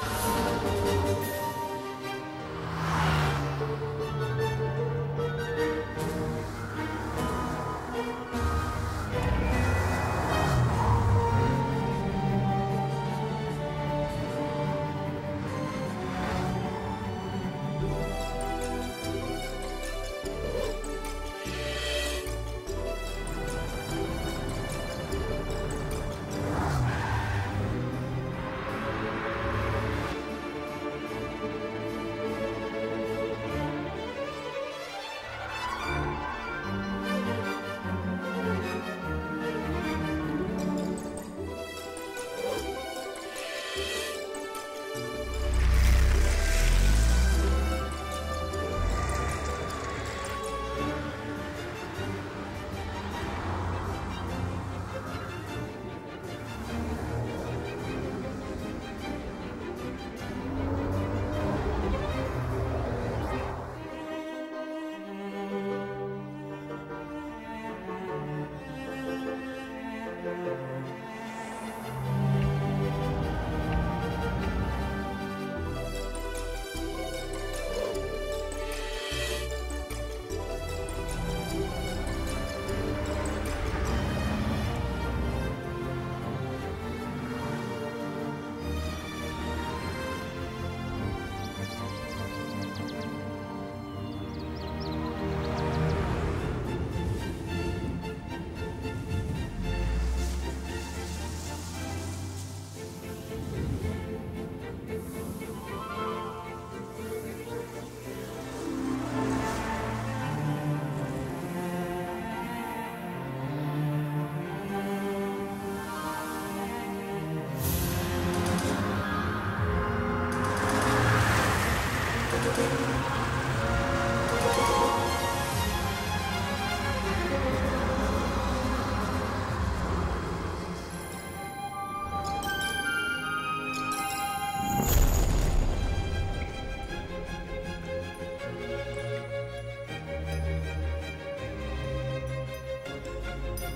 Yeah.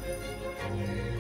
Música